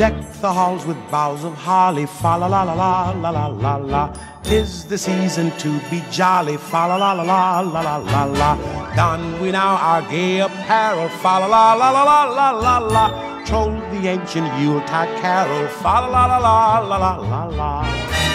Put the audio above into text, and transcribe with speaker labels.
Speaker 1: Deck the halls with boughs of holly, fa la la la la la la la la. Tis the season to be jolly, fa la la la la la la la la. Don we now our gay apparel, fa la la la la la la la la. Troll the ancient Yuletide carol, fa la la la la la la la la.